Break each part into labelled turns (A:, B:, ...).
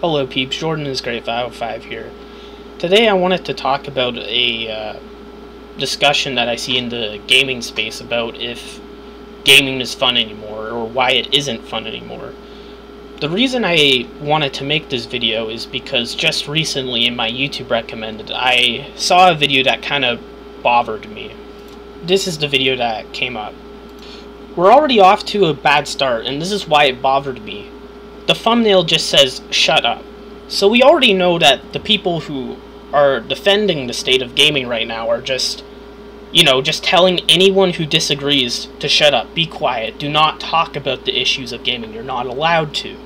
A: Hello peeps, Jordan is Great 505 here. Today I wanted to talk about a uh, discussion that I see in the gaming space about if gaming is fun anymore or why it isn't fun anymore. The reason I wanted to make this video is because just recently in my YouTube recommended I saw a video that kind of bothered me. This is the video that came up. We're already off to a bad start and this is why it bothered me the thumbnail just says shut up. So we already know that the people who are defending the state of gaming right now are just, you know, just telling anyone who disagrees to shut up, be quiet, do not talk about the issues of gaming, you're not allowed to.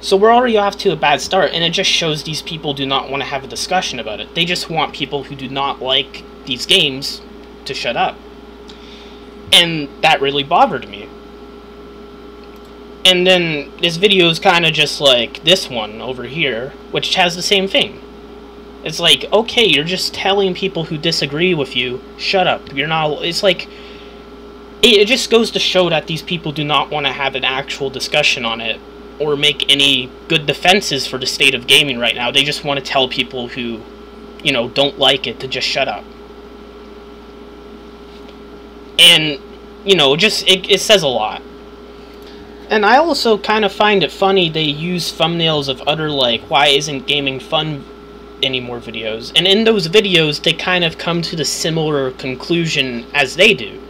A: So we're already off to a bad start, and it just shows these people do not want to have a discussion about it. They just want people who do not like these games to shut up. And that really bothered me. And then this video is kind of just like this one over here, which has the same thing. It's like, okay, you're just telling people who disagree with you, shut up. You're not. It's like. It, it just goes to show that these people do not want to have an actual discussion on it or make any good defenses for the state of gaming right now. They just want to tell people who, you know, don't like it to just shut up. And, you know, just, it, it says a lot. And I also kind of find it funny they use thumbnails of other, like, why isn't gaming fun anymore videos. And in those videos, they kind of come to the similar conclusion as they do.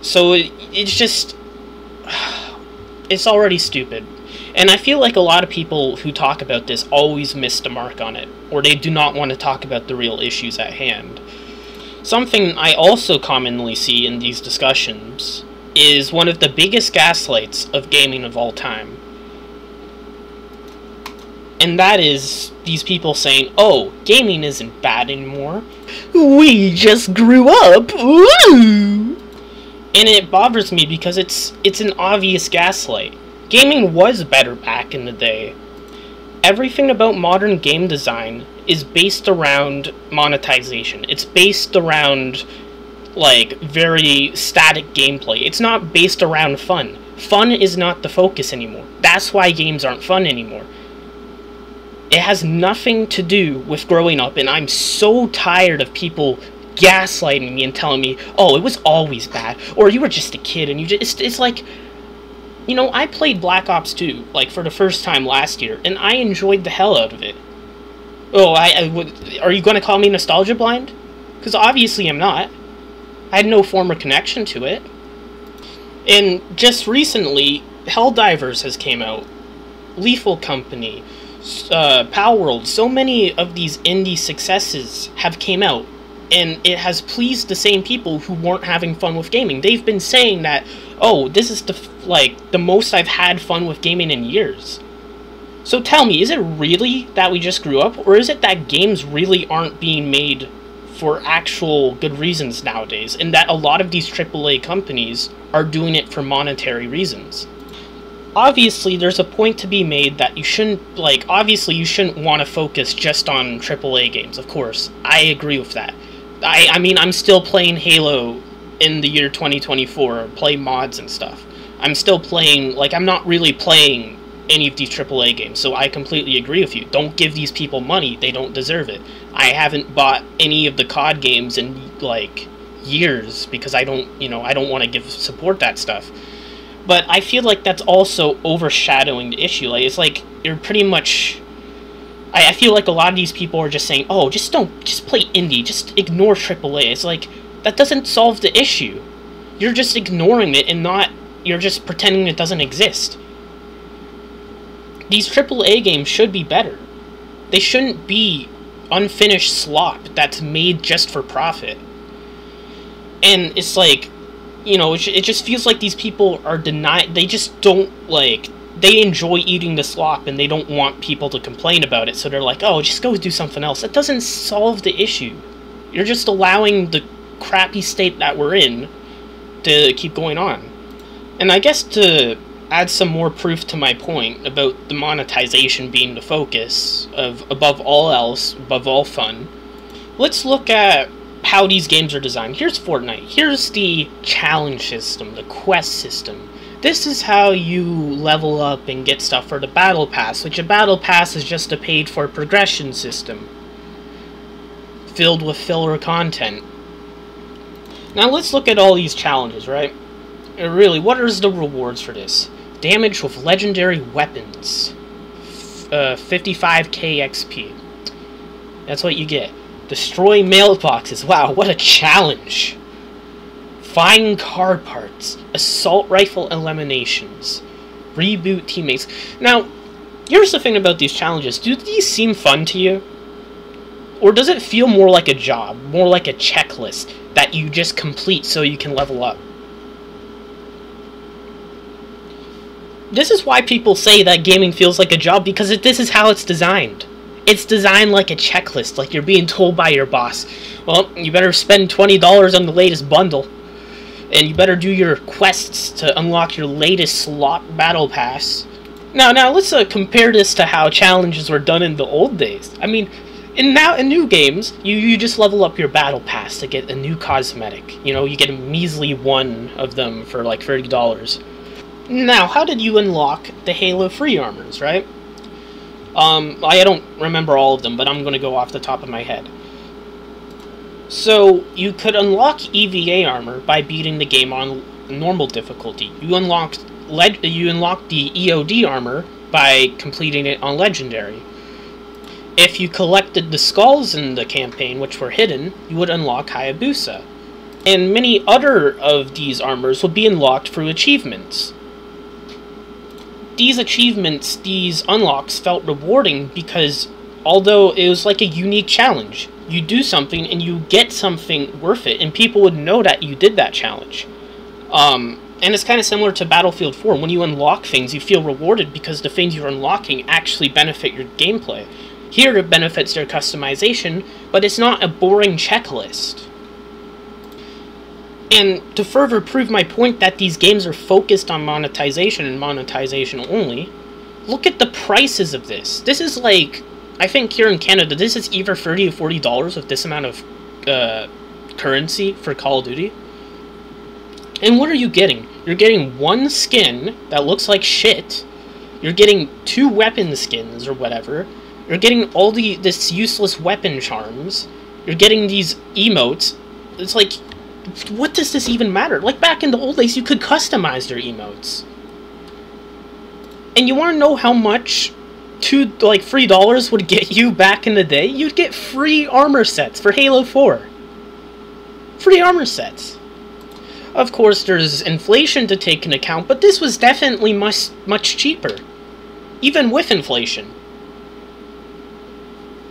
A: So it, it's just. It's already stupid. And I feel like a lot of people who talk about this always miss the mark on it, or they do not want to talk about the real issues at hand. Something I also commonly see in these discussions is one of the biggest gaslights of gaming of all time. And that is these people saying, oh, gaming isn't bad anymore. We just grew up. Ooh. And it bothers me because it's it's an obvious gaslight. Gaming was better back in the day. Everything about modern game design is based around monetization. It's based around like very static gameplay. It's not based around fun. Fun is not the focus anymore. That's why games aren't fun anymore. It has nothing to do with growing up, and I'm so tired of people gaslighting me and telling me, "Oh, it was always bad," or "You were just a kid," and you just it's, it's like, you know, I played Black Ops 2 like for the first time last year, and I enjoyed the hell out of it. Oh, I, I would. Are you going to call me nostalgia blind? Because obviously I'm not. I had no former connection to it. And just recently, Helldivers has came out. Lethal Company, uh, World. so many of these indie successes have came out. And it has pleased the same people who weren't having fun with gaming. They've been saying that, oh, this is the like the most I've had fun with gaming in years. So tell me, is it really that we just grew up, or is it that games really aren't being made for actual good reasons nowadays, and that a lot of these AAA companies are doing it for monetary reasons. Obviously, there's a point to be made that you shouldn't, like, obviously, you shouldn't want to focus just on AAA games, of course. I agree with that. I, I mean, I'm still playing Halo in the year 2024, play mods and stuff. I'm still playing, like, I'm not really playing any of these AAA games. So I completely agree with you. Don't give these people money; they don't deserve it. I haven't bought any of the COD games in like years because I don't, you know, I don't want to give support that stuff. But I feel like that's also overshadowing the issue. Like it's like you're pretty much. I, I feel like a lot of these people are just saying, "Oh, just don't, just play indie, just ignore AAA." It's like that doesn't solve the issue. You're just ignoring it and not. You're just pretending it doesn't exist these AAA games should be better. They shouldn't be unfinished slop that's made just for profit. And it's like, you know, it just feels like these people are denied. They just don't like. They enjoy eating the slop and they don't want people to complain about it. So they're like, oh, just go do something else. That doesn't solve the issue. You're just allowing the crappy state that we're in to keep going on. And I guess to add some more proof to my point about the monetization being the focus of above all else, above all fun, let's look at how these games are designed. Here's Fortnite. Here's the challenge system, the quest system. This is how you level up and get stuff for the Battle Pass, which a Battle Pass is just a paid for progression system filled with filler content. Now let's look at all these challenges, right? Really, what are the rewards for this? Damage with legendary weapons. Uh, 55k XP. That's what you get. Destroy mailboxes. Wow, what a challenge. Find car parts. Assault rifle eliminations. Reboot teammates. Now, here's the thing about these challenges. Do these seem fun to you? Or does it feel more like a job? More like a checklist that you just complete so you can level up? This is why people say that gaming feels like a job because it, this is how it's designed. It's designed like a checklist, like you're being told by your boss. Well, you better spend $20 on the latest bundle. And you better do your quests to unlock your latest slot battle pass. Now, now let's uh, compare this to how challenges were done in the old days. I mean, in now in new games, you, you just level up your battle pass to get a new cosmetic. You know, you get a measly one of them for like $30. Now, how did you unlock the Halo 3 armors, right? Um, I don't remember all of them, but I'm going to go off the top of my head. So, you could unlock EVA armor by beating the game on normal difficulty. You unlocked you unlocked the EOD armor by completing it on legendary. If you collected the skulls in the campaign, which were hidden, you would unlock Hayabusa. And many other of these armors would be unlocked through achievements these achievements, these unlocks felt rewarding because although it was like a unique challenge, you do something and you get something worth it, and people would know that you did that challenge. Um, and it's kind of similar to Battlefield 4. When you unlock things, you feel rewarded because the things you're unlocking actually benefit your gameplay. Here, it benefits your customization, but it's not a boring checklist. And to further prove my point that these games are focused on monetization and monetization only, look at the prices of this. This is like, I think here in Canada, this is either 30 or $40 with this amount of uh, currency for Call of Duty. And what are you getting? You're getting one skin that looks like shit. You're getting two weapon skins or whatever. You're getting all the this useless weapon charms. You're getting these emotes. It's like what does this even matter? Like back in the old days, you could customize your emotes. And you want to know how much two like three dollars would get you back in the day? You'd get free armor sets for Halo 4. Free armor sets. Of course, there's inflation to take into account, but this was definitely much much cheaper, even with inflation.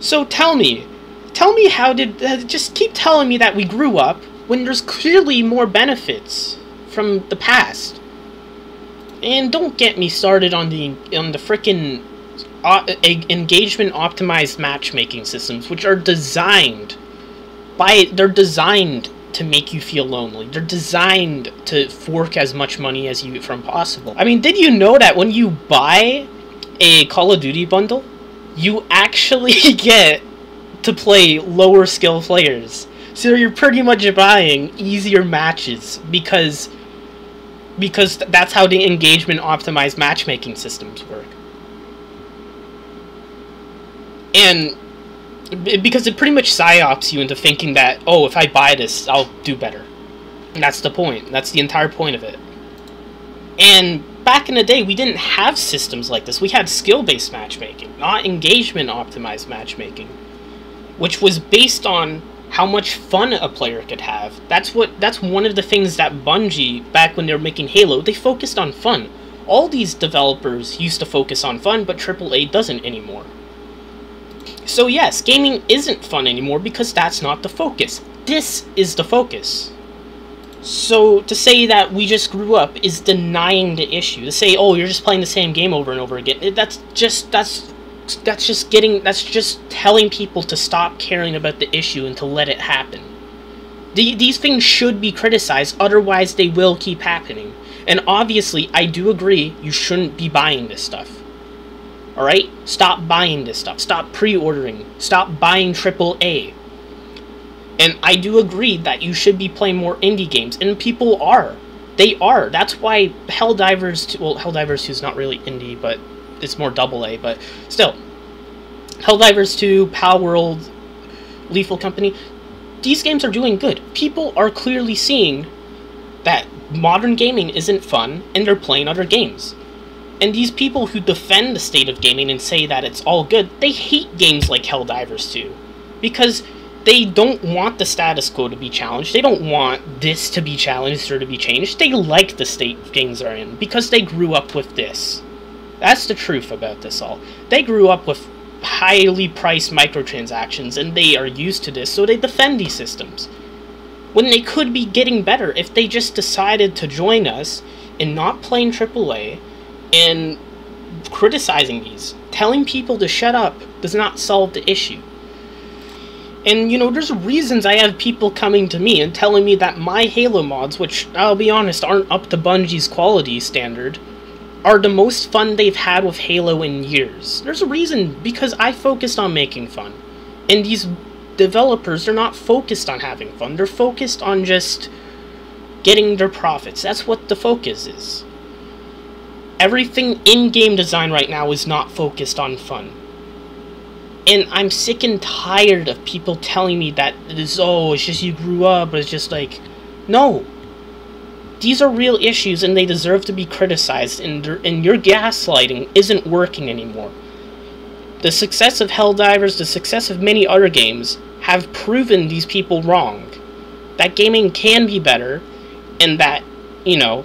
A: So tell me, tell me how did uh, just keep telling me that we grew up when there's clearly more benefits from the past. And don't get me started on the on the frickin' engagement optimized matchmaking systems, which are designed by they're designed to make you feel lonely. They're designed to fork as much money as you from possible. I mean, did you know that when you buy a Call of Duty bundle, you actually get to play lower skill players? So you're pretty much buying easier matches because because that's how the engagement optimized matchmaking systems work. And because it pretty much psyops you into thinking that, oh, if I buy this, I'll do better. And that's the point. That's the entire point of it. And back in the day, we didn't have systems like this. We had skill-based matchmaking, not engagement-optimized matchmaking, which was based on how much fun a player could have. That's what that's one of the things that Bungie back when they were making Halo, they focused on fun. All these developers used to focus on fun, but AAA doesn't anymore. So yes, gaming isn't fun anymore because that's not the focus. This is the focus. So to say that we just grew up is denying the issue. To say, oh, you're just playing the same game over and over again, that's just that's that's just getting that's just telling people to stop caring about the issue and to let it happen. The, these things should be criticized, otherwise they will keep happening. And obviously, I do agree you shouldn't be buying this stuff. Alright? Stop buying this stuff. Stop pre-ordering. Stop buying AAA. And I do agree that you should be playing more indie games, and people are. They are. That's why Helldivers 2, well, Helldivers 2 is not really indie, but it's more double A, but still. Helldivers 2, Palworld, Lethal Company, these games are doing good. People are clearly seeing that modern gaming isn't fun and they're playing other games. And these people who defend the state of gaming and say that it's all good, they hate games like Helldivers 2. Because they don't want the status quo to be challenged. They don't want this to be challenged or to be changed. They like the state things are in because they grew up with this. That's the truth about this all. They grew up with highly priced microtransactions and they are used to this, so they defend these systems. When they could be getting better if they just decided to join us in not playing AAA and criticizing these. Telling people to shut up does not solve the issue. And, you know, there's reasons I have people coming to me and telling me that my Halo mods, which, I'll be honest, aren't up to Bungie's quality standard, are the most fun they've had with Halo in years. There's a reason, because I focused on making fun. And these developers, they're not focused on having fun, they're focused on just getting their profits. That's what the focus is. Everything in game design right now is not focused on fun. And I'm sick and tired of people telling me that it's, oh, it's just you grew up, but it's just like, no. These are real issues and they deserve to be criticized, and, and your gaslighting isn't working anymore. The success of Helldivers, the success of many other games, have proven these people wrong. That gaming can be better, and that, you know,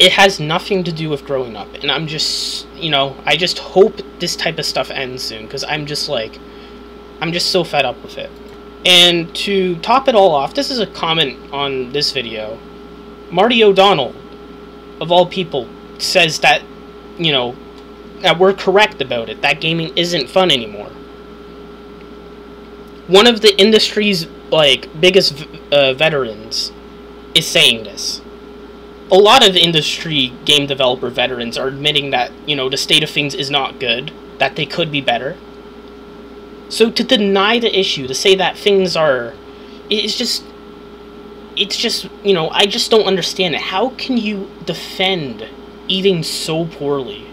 A: it has nothing to do with growing up. And I'm just, you know, I just hope this type of stuff ends soon because I'm just like, I'm just so fed up with it. And to top it all off, this is a comment on this video. Marty O'Donnell, of all people, says that, you know, that we're correct about it. That gaming isn't fun anymore. One of the industry's, like, biggest uh, veterans is saying this a lot of industry game developer veterans are admitting that, you know, the state of things is not good, that they could be better. So to deny the issue, to say that things are it's just it's just, you know, I just don't understand it. How can you defend eating so poorly?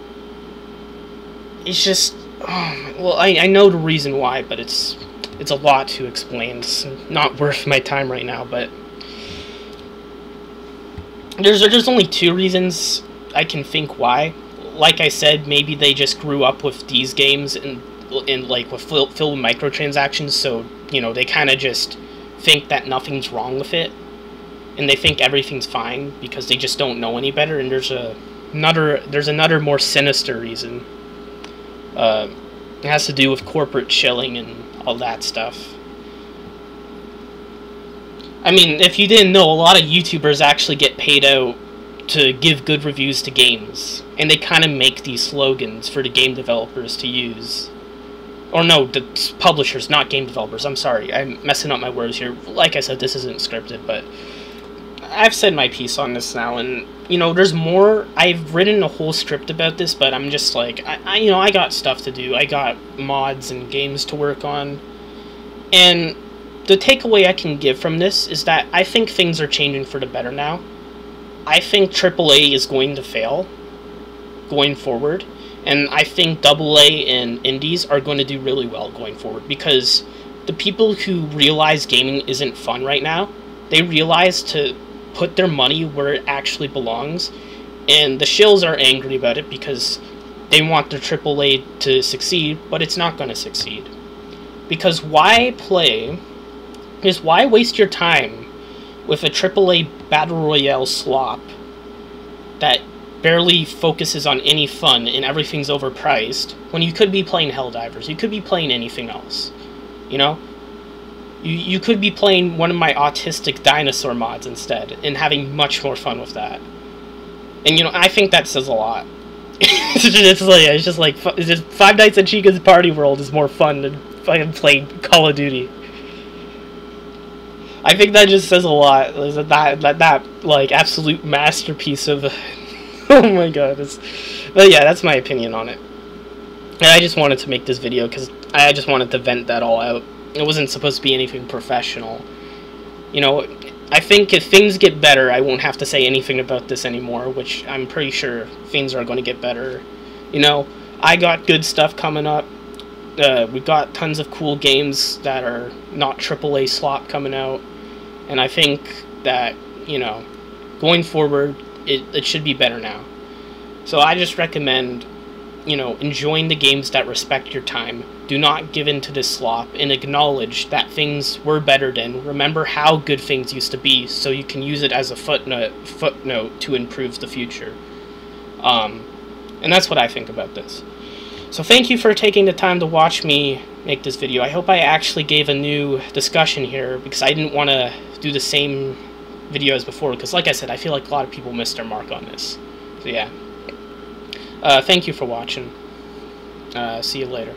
A: It's just oh, well, I, I know the reason why, but it's it's a lot to explain. It's not worth my time right now, but there's there's only two reasons I can think why. Like I said, maybe they just grew up with these games and and like with filled with microtransactions, so you know they kind of just think that nothing's wrong with it, and they think everything's fine because they just don't know any better. And there's a another there's another more sinister reason. Uh, it has to do with corporate chilling and all that stuff. I mean, if you didn't know, a lot of YouTubers actually get paid out to give good reviews to games. And they kind of make these slogans for the game developers to use. Or no, the publishers, not game developers. I'm sorry, I'm messing up my words here. Like I said, this isn't scripted, but I've said my piece on this now, and you know, there's more. I've written a whole script about this, but I'm just like, I, I you know, I got stuff to do. I got mods and games to work on, and the takeaway I can give from this is that I think things are changing for the better now. I think AAA is going to fail going forward, and I think AA and indies are going to do really well going forward because the people who realize gaming isn't fun right now, they realize to put their money where it actually belongs, and the shills are angry about it because they want their AAA to succeed, but it's not going to succeed. Because why play is why waste your time with a AAA Battle Royale slop that barely focuses on any fun and everything's overpriced when you could be playing Helldivers? You could be playing anything else. You know? You, you could be playing one of my autistic dinosaur mods instead and having much more fun with that. And you know, I think that says a lot. it's, just like, it's just like it's just Five Nights at Chica's Party World is more fun than fucking playing Call of Duty. I think that just says a lot. That that that like absolute masterpiece of. oh my god! It's, but yeah, that's my opinion on it. And I just wanted to make this video because I just wanted to vent that all out. It wasn't supposed to be anything professional. You know, I think if things get better, I won't have to say anything about this anymore, which I'm pretty sure things are going to get better. You know, I got good stuff coming up. Uh, we got tons of cool games that are not AAA slop coming out, and I think that you know, going forward, it, it should be better now. So I just recommend, you know, enjoying the games that respect your time. Do not give in to this slop and acknowledge that things were better then. Remember how good things used to be so you can use it as a footnote footnote to improve the future. Um, and that's what I think about this. So thank you for taking the time to watch me make this video. I hope I actually gave a new discussion here because I didn't want to do the same video as before because like I said, I feel like a lot of people missed their mark on this. So yeah. Uh, thank you for watching. Uh, see you later.